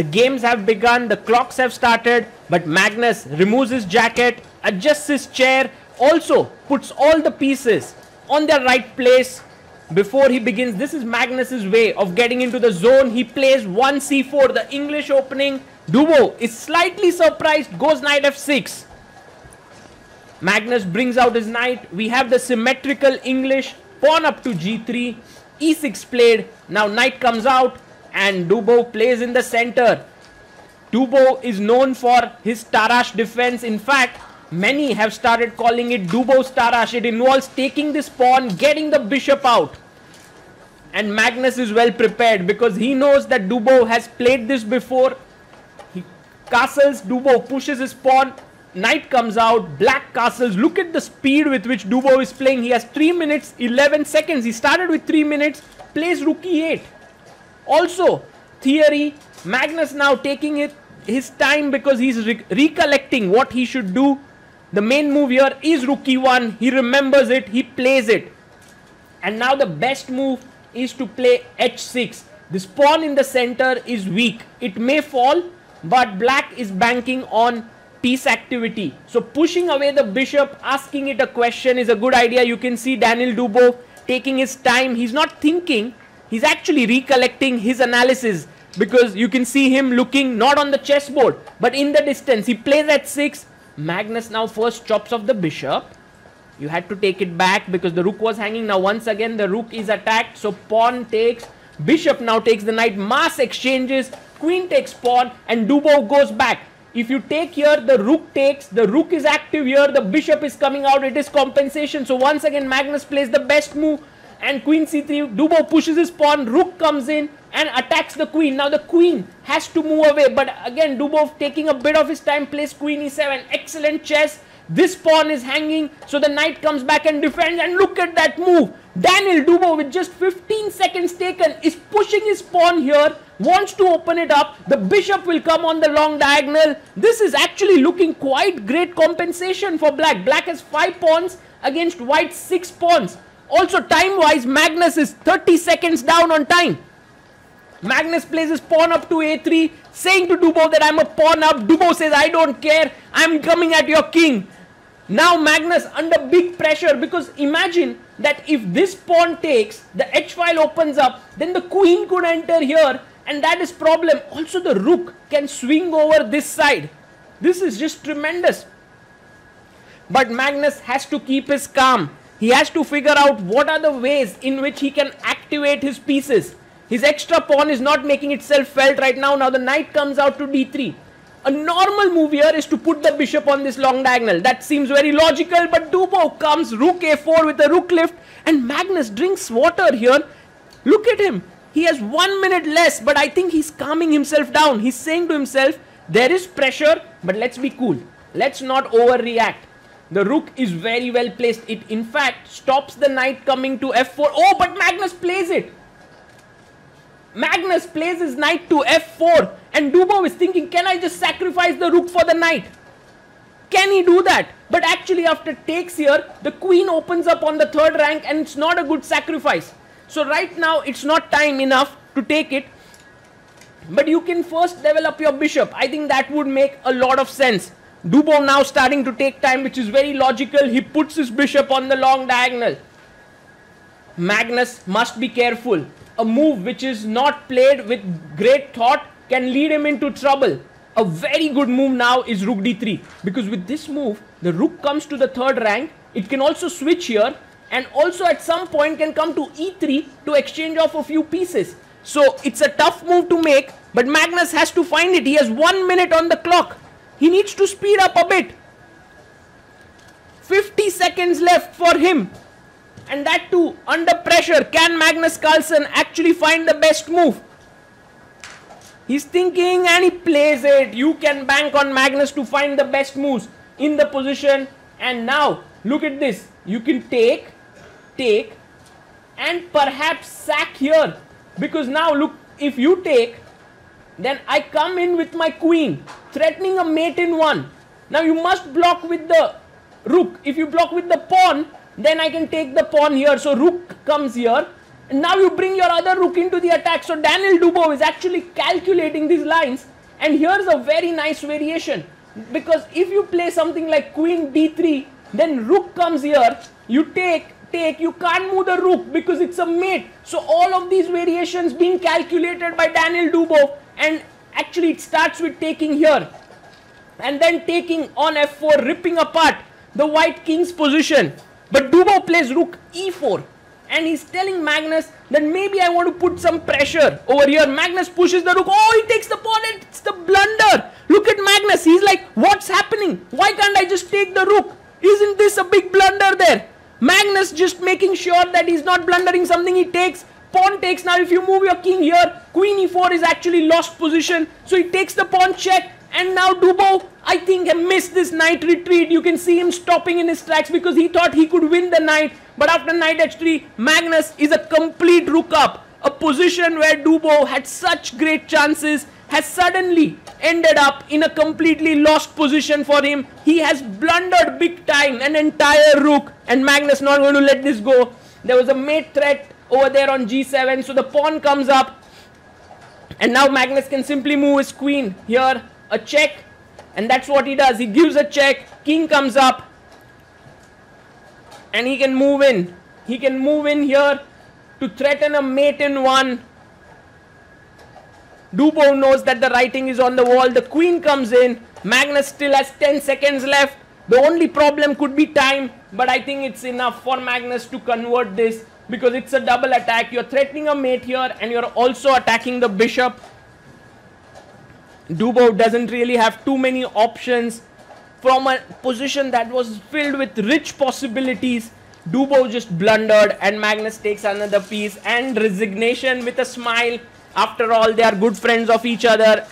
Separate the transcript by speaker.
Speaker 1: The games have begun, the clocks have started, but Magnus removes his jacket, adjusts his chair, also puts all the pieces on their right place before he begins. This is Magnus's way of getting into the zone. He plays 1 c4, the English opening. Dubov is slightly surprised, goes knight f6. Magnus brings out his knight. We have the symmetrical English pawn up to g3, e6 played. Now knight comes out and Dubov plays in the center. Dubov is known for his Tarrasch defense. In fact, many have started calling it Dubov's Tarrasch. It involves taking this pawn, getting the bishop out. And Magnus is well prepared because he knows that Dubov has played this before. He castles, Dubov pushes his pawn, knight comes out, black castles. Look at the speed with which Dubov is playing. He has 3 minutes 11 seconds. He started with 3 minutes, plays rook e8. Also, theory, Magnus now taking it his time because he's re recollecting what he should do. The main move here is rook e1. He remembers it, he plays it. And now the best move is to play h6. This pawn in the center is weak. It may fall, but black is banking on piece activity. So pushing away the bishop, asking it a question is a good idea. You can see Daniil Dubov taking his time. He's not thinking, he's actually recollecting his analysis because you can see him looking not on the chessboard but in the distance. He plays at 6. Magnus now first chops off the bishop. You had to take it back because the rook was hanging. Now once again the rook is attacked. So pawn takes. Bishop now takes the knight. Mass exchanges. Queen takes pawn and Dubov goes back. If you take here, the rook takes, the rook is active here, the bishop is coming out, it is compensation. So once again, Magnus plays the best move and queen c3, Dubov pushes his pawn, rook comes in and attacks the queen. Now the queen has to move away, but again, Dubov taking a bit of his time, plays queen e7, excellent chess. This pawn is hanging, so the knight comes back and defends, and look at that move. Daniil Dubov with just 15 seconds taken is pushing his pawn here, wants to open it up. The bishop will come on the long diagonal. This is actually looking quite great compensation for black. Black has 5 pawns against white 6 pawns. Also time wise Magnus is 30 seconds down on time. Magnus plays his pawn up to a3 saying to Dubov that I'm a pawn up. Dubov says I don't care. I'm coming at your king. Now Magnus under big pressure because imagine that if this pawn takes, the h file opens up, then the queen could enter here and that is problem. Also the rook can swing over this side. This is just tremendous. But Magnus has to keep his calm. He has to figure out what are the ways in which he can activate his pieces. His extra pawn is not making itself felt right now. Now the knight comes out to d3. A normal move here is to put the bishop on this long diagonal. That seems very logical, but Dubov comes rook a4 with a rook lift and Magnus drinks water here. Look at him. He has one minute less, but I think he's calming himself down. He's saying to himself, there is pressure, but let's be cool. Let's not overreact. The rook is very well placed. It in fact stops the knight coming to f4. Oh, but Magnus plays it. Magnus plays his knight to f4 and Dubov is thinking, can I just sacrifice the rook for the knight? Can he do that? But actually after takes here, the queen opens up on the third rank and it's not a good sacrifice. So right now it's not time enough to take it. But you can first develop your bishop. I think that would make a lot of sense. Dubov now starting to take time which is very logical. He puts his bishop on the long diagonal. Magnus must be careful a move which is not played with great thought can lead him into trouble. A very good move now is rook d3 because with this move the rook comes to the third rank. It can also switch here and also at some point can come to e3 to exchange off a few pieces. So it's a tough move to make but Magnus has to find it. He has one minute on the clock. He needs to speed up a bit. 50 seconds left for him and that too under pressure. Can Magnus Carlsen actually find the best move? He's thinking and he plays it. You can bank on Magnus to find the best moves in the position. And now look at this. You can take, take and perhaps sack here. Because now look, if you take, then I come in with my queen, threatening a mate in one. Now you must block with the rook. If you block with the pawn, then I can take the pawn here. So rook comes here And now you bring your other rook into the attack. So Daniil Dubov is actually calculating these lines. And here's a very nice variation. Because if you play something like queen d3, then rook comes here, you take, take, you can't move the rook because it's a mate. So all of these variations being calculated by Daniil Dubov and actually it starts with taking here and then taking on f4 ripping apart the white king's position but Dubov plays rook e4 and he's telling Magnus that maybe I want to put some pressure over here. Magnus pushes the rook. Oh, he takes the pawn and it's the blunder. Look at Magnus. He's like, what's happening? Why can't I just take the rook? Isn't this a big blunder there? Magnus just making sure that he's not blundering something he takes. Pawn takes. Now if you move your king here, queen e4 is actually lost position. So he takes the pawn check and now Dubov, I think, missed this knight retreat. You can see him stopping in his tracks because he thought he could win the knight. But after knight h3, Magnus is a complete rook up. A position where Dubov had such great chances has suddenly ended up in a completely lost position for him. He has blundered big time, an entire rook, and Magnus not going to let this go. There was a mate threat over there on g7, so the pawn comes up. And now Magnus can simply move his queen here a check. And that's what he does. He gives a check. King comes up. And he can move in. He can move in here to threaten a mate in one. Dubov knows that the writing is on the wall. The queen comes in. Magnus still has 10 seconds left. The only problem could be time but I think it's enough for Magnus to convert this because it's a double attack you're threatening a mate here and you're also attacking the bishop Dubov doesn't really have too many options from a position that was filled with rich possibilities. Dubov just blundered and Magnus takes another piece and resignation with a smile. After all, they are good friends of each other.